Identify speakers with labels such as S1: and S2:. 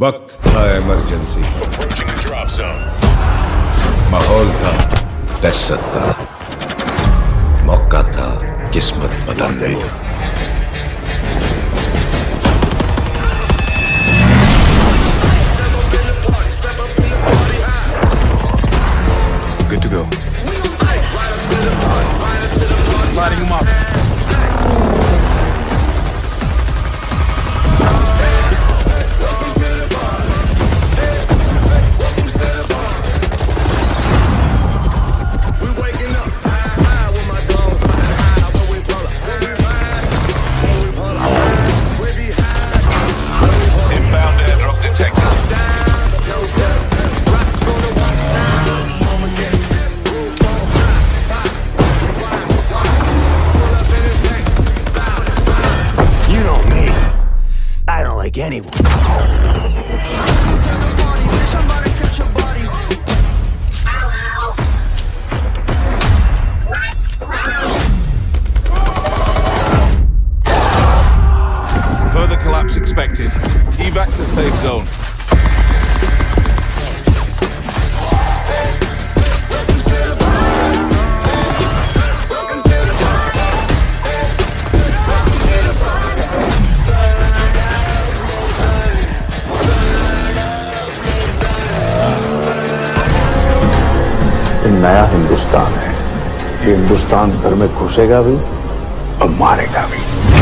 S1: वक्त था इमरजेंसी. माहौल था दहशत का मौका था किस्मत बदलने का
S2: like anyone.
S3: Further collapse expected. Evac to safe zone.
S4: नया हिंदुस्तान है। ये हिंदुस्तान घर में घुसेगा भी और मारेगा भी।